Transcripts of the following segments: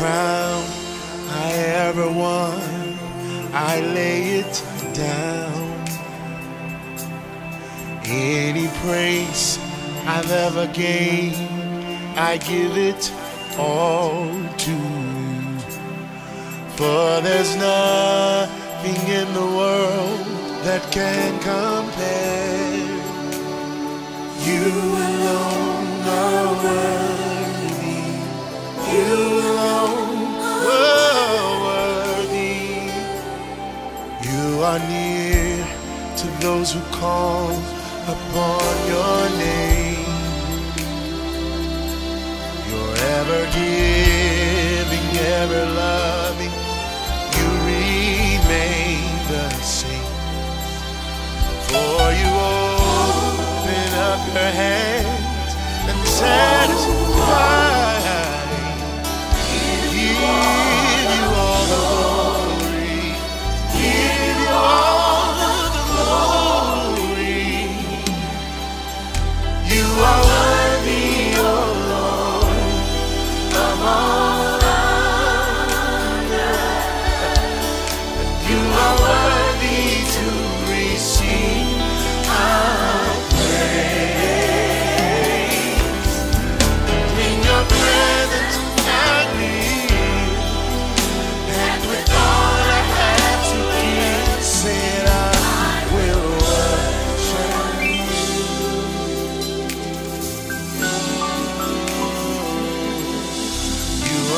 crown I ever won, I lay it down. Any praise I've ever gained, I give it all to you. For there's nothing in the world that can compare. You alone are worthy. You are near to those who call upon your name. You're ever giving, ever loving. You remain the same. For you open up your hands and satisfy.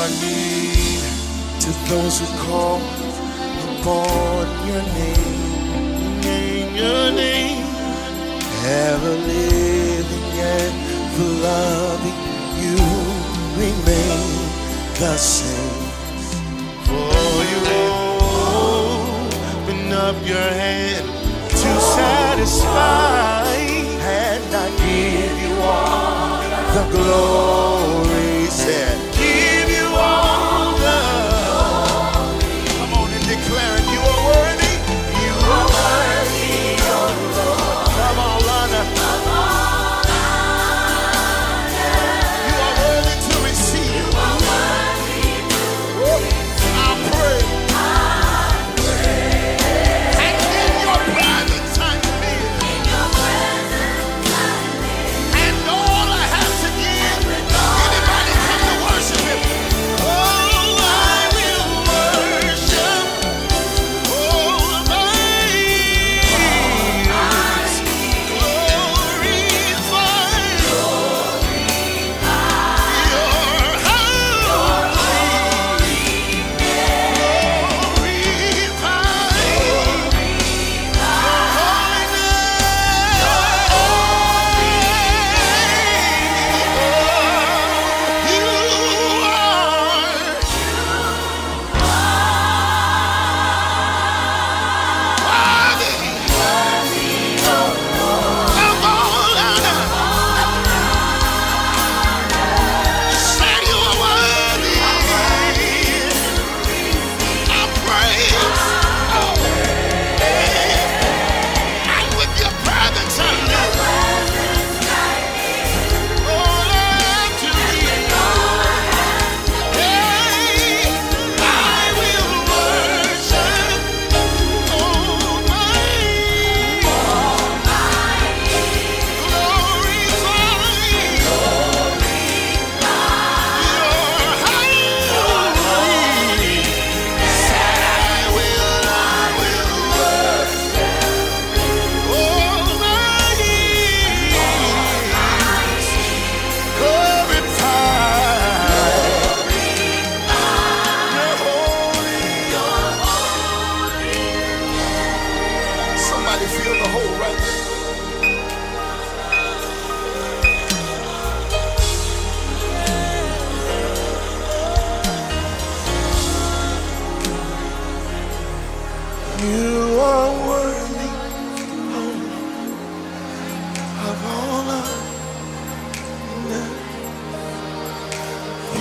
Are near to those who call upon your name, name, your name, ever living and loving. You remain the same. For you open up your hand to satisfy, and I give you all the glory.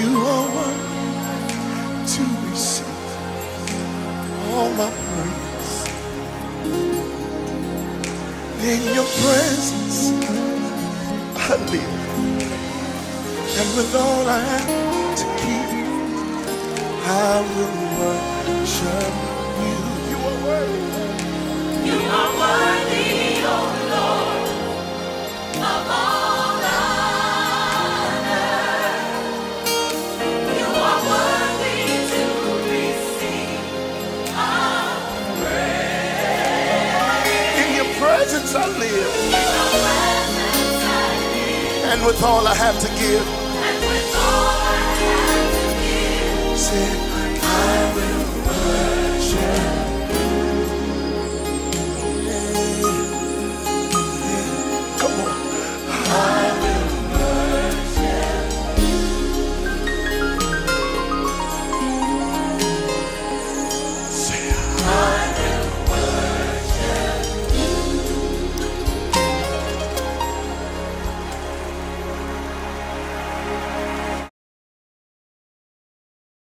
You are worthy to receive all my praise. In your presence, I live, and with all I have to keep, I will worship you. You are worthy. with all I have to give. And with all I have to give, say, I will worship.